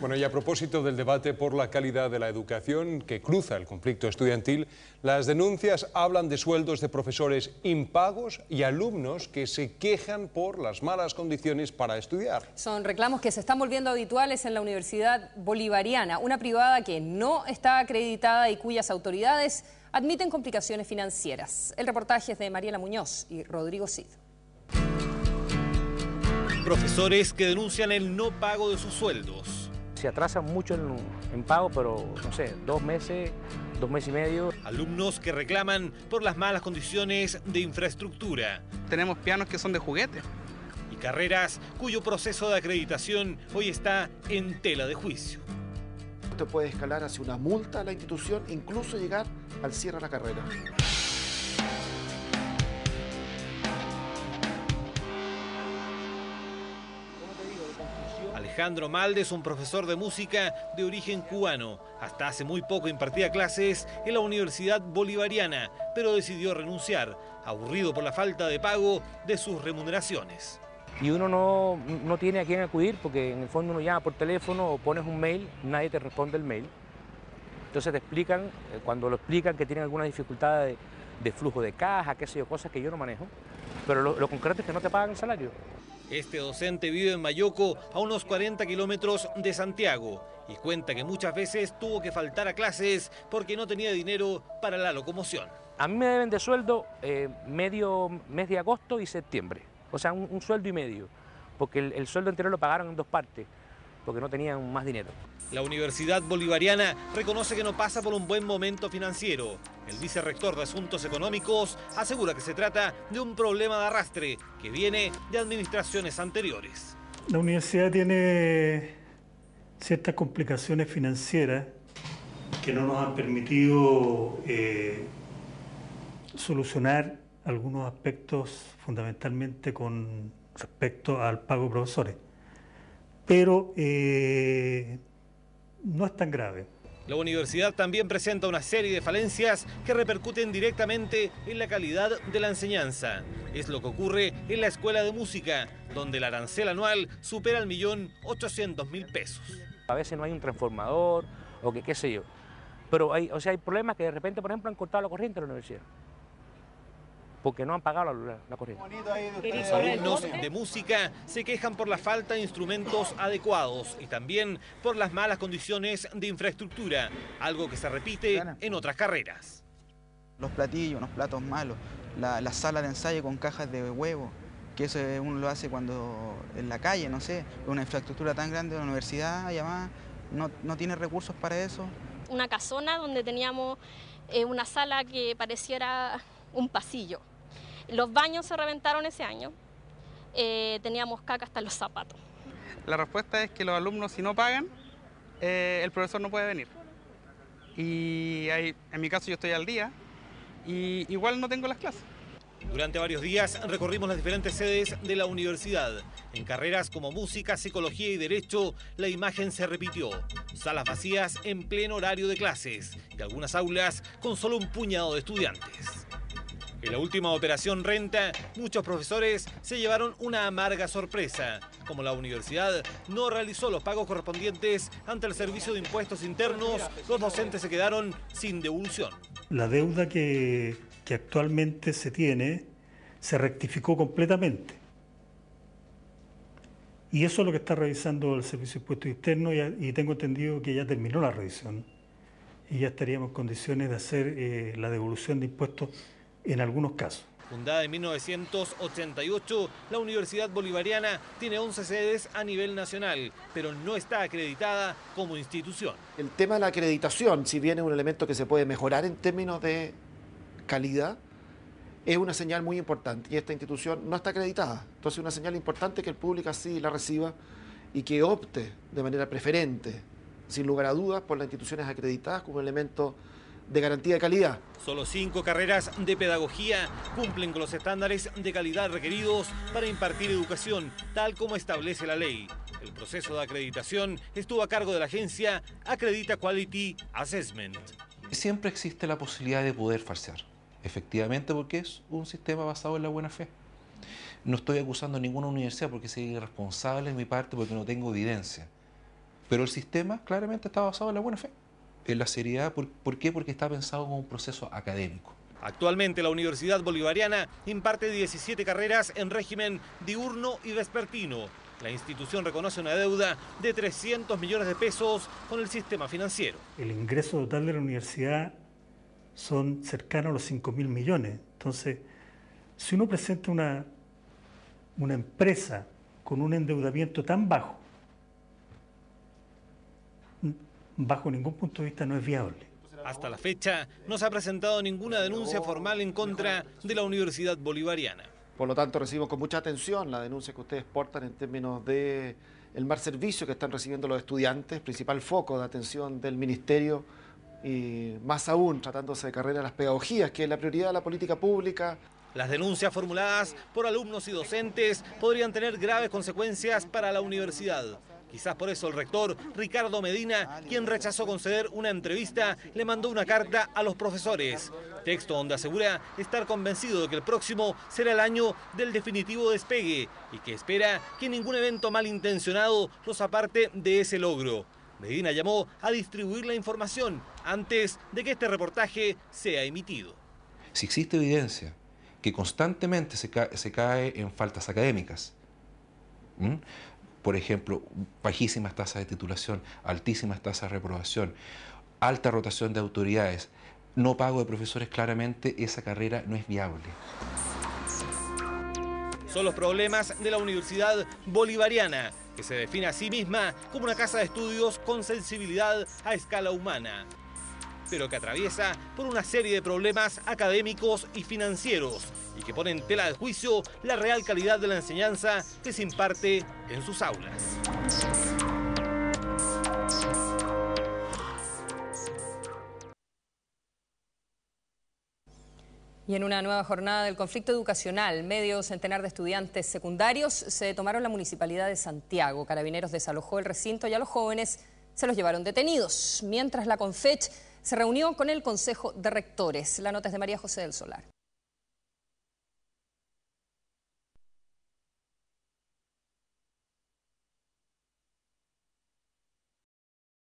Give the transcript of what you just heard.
Bueno, y a propósito del debate por la calidad de la educación que cruza el conflicto estudiantil, las denuncias hablan de sueldos de profesores impagos y alumnos que se quejan por las malas condiciones para estudiar. Son reclamos que se están volviendo habituales en la Universidad Bolivariana, una privada que no está acreditada y cuyas autoridades admiten complicaciones financieras. El reportaje es de Mariela Muñoz y Rodrigo Cid. Profesores que denuncian el no pago de sus sueldos. Se atrasan mucho en, pago, pero no sé, dos meses, dos meses y medio. Alumnos que reclaman por las malas condiciones de infraestructura. Tenemos pianos que son de juguete. Y carreras cuyo proceso de acreditación hoy está en tela de juicio. Usted puede escalar hacia una multa a la institución, incluso llegar al cierre de la carrera. Alejandro Malde es un profesor de música de origen cubano. Hasta hace muy poco impartía clases en la Universidad Bolivariana, pero decidió renunciar, aburrido por la falta de pago de sus remuneraciones. Y uno no, no tiene a quién acudir porque en el fondo uno llama por teléfono o pones un mail, nadie te responde el mail. Entonces te explican, eh, cuando lo explican que tienen alguna dificultad de, flujo de caja, qué sé yo, cosas que yo no manejo, pero lo concreto es que no te pagan el salario. Este docente vive en Mayoco, a unos 40 kilómetros de Santiago, y cuenta que muchas veces tuvo que faltar a clases porque no tenía dinero para la locomoción. A mí me deben de sueldo eh, medio mes de agosto y septiembre, o sea, un, sueldo y medio, porque el sueldo anterior lo pagaron en dos partes porque no tenían más dinero. La Universidad Bolivariana reconoce que no pasa por un buen momento financiero. El vicerrector de Asuntos Económicos asegura que se trata de un problema de arrastre que viene de administraciones anteriores. La universidad tiene ciertas complicaciones financieras que no nos han permitido eh, solucionar algunos aspectos fundamentalmente con respecto al pago de profesores pero eh, no es tan grave. La universidad también presenta una serie de falencias que repercuten directamente en la calidad de la enseñanza. Es lo que ocurre en la escuela de música, donde el arancel anual supera el millón ochocientos mil pesos. A veces no hay un transformador o que qué sé yo. Pero hay, o sea, hay problemas que de repente, por ejemplo, han cortado la corriente en la universidad porque no han pagado la, corriente. Los alumnos de música se quejan por la falta de instrumentos adecuados y también por las malas condiciones de infraestructura, algo que se repite en otras carreras. Los platillos, los platos malos, la, sala de ensayo con cajas de huevo, que eso uno lo hace cuando en la calle, no sé, una infraestructura tan grande de la universidad, además, no, no tiene recursos para eso. Una casona donde teníamos eh, una sala que pareciera un pasillo los baños se reventaron ese año. Eh, teníamos caca hasta los zapatos. La respuesta es que los alumnos si no pagan, eh, el profesor no puede venir. Y en mi caso yo estoy al día y igual no tengo las clases. Durante varios días recorrimos las diferentes sedes de la universidad. En carreras como música, psicología y derecho, la imagen se repitió. Salas vacías en pleno horario de clases y algunas aulas con solo un puñado de estudiantes. En la última operación renta, muchos profesores se llevaron una amarga sorpresa. Como la universidad no realizó los pagos correspondientes ante el Servicio de Impuestos Internos, los docentes se quedaron sin devolución. La deuda que, actualmente se tiene se rectificó completamente. Y eso es lo que está revisando el Servicio de Impuestos Internos y, tengo entendido que ya terminó la revisión y ya estaríamos en condiciones de hacer eh, la devolución de impuestos en algunos casos. Fundada en 1988, la Universidad Bolivariana tiene 11 sedes a nivel nacional, pero no está acreditada como institución. El tema de la acreditación, si bien es un elemento que se puede mejorar en términos de calidad, es una señal muy importante y esta institución no está acreditada. Entonces es una señal importante que el público así la reciba y que opte de manera preferente, sin lugar a dudas, por las instituciones acreditadas como elemento de garantía de calidad. Solo cinco carreras de pedagogía cumplen con los estándares de calidad requeridos para impartir educación, tal como establece la ley. El proceso de acreditación estuvo a cargo de la agencia Acredita Quality Assessment. Siempre existe la posibilidad de poder falsear, efectivamente porque es un sistema basado en la buena fe. No estoy acusando a ninguna universidad porque soy irresponsable en mi parte porque no tengo evidencia. Pero el sistema claramente está basado en la buena fe, en la seriedad. ¿Por, qué? Porque está pensado como un proceso académico. Actualmente la Universidad Bolivariana imparte 17 carreras en régimen diurno y vespertino. La institución reconoce una deuda de 300 millones de pesos con el sistema financiero. El ingreso total de la universidad son cercanos a los 5 mil millones. Entonces, si uno presenta una, una empresa con un endeudamiento tan bajo, bajo ningún punto de vista no es viable. Hasta la fecha no se ha presentado ninguna denuncia formal en contra de la Universidad Bolivariana. Por lo tanto, recibimos con mucha atención la denuncia que ustedes portan en términos de el mal servicio que están recibiendo los estudiantes, principal foco de atención del Ministerio y más aún tratándose de carrera de las pedagogías, que es la prioridad de la política pública. Las denuncias formuladas por alumnos y docentes podrían tener graves consecuencias para la universidad. Quizás por eso el rector Ricardo Medina, quien rechazó conceder una entrevista, le mandó una carta a los profesores. Texto donde asegura estar convencido de que el próximo será el año del definitivo despegue y que espera que ningún evento malintencionado los aparte de ese logro. Medina llamó a distribuir la información antes de que este reportaje sea emitido. Si existe evidencia que constantemente se, cae, en faltas académicas, por ejemplo, bajísimas tasas de titulación, altísimas tasas de reprobación, alta rotación de autoridades, no pago de profesores, claramente esa carrera no es viable. Son los problemas de la Universidad Bolivariana, que se define a sí misma como una casa de estudios con sensibilidad a escala humana, pero que atraviesa por una serie de problemas académicos y financieros y que pone en tela de juicio la real calidad de la enseñanza que se imparte en sus aulas. Y en una nueva jornada del conflicto educacional, medio centenar de estudiantes secundarios se tomaron la Municipalidad de Santiago. Carabineros desalojó el recinto y a los jóvenes se los llevaron detenidos, mientras la CONFECH se reunió con el Consejo de Rectores. La nota es de María José del Solar.